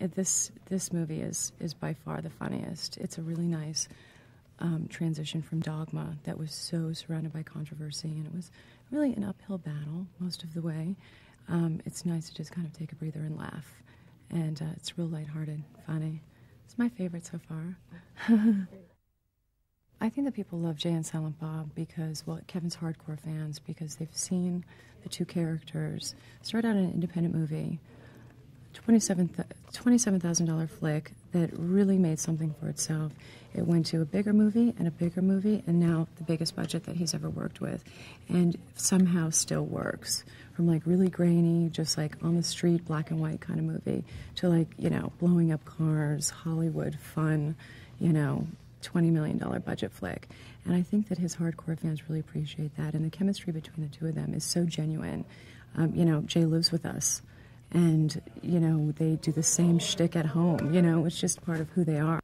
This this movie is is by far the funniest. It's a really nice um, transition from Dogma that was so surrounded by controversy, and it was really an uphill battle most of the way. Um, it's nice to just kind of take a breather and laugh, and uh, it's real lighthearted, funny. It's my favorite so far. I think that people love Jay and Silent Bob because, well, Kevin's hardcore fans because they've seen the two characters start out in an independent movie $27,000 flick that really made something for itself. It went to a bigger movie and a bigger movie, and now the biggest budget that he's ever worked with, and somehow still works. From like really grainy, just like on the street, black and white kind of movie, to like, you know, blowing up cars, Hollywood, fun, you know, $20 million budget flick. And I think that his hardcore fans really appreciate that. And the chemistry between the two of them is so genuine. Um, you know, Jay lives with us and you know they do the same shtick at home. You know, it's just part of who they are.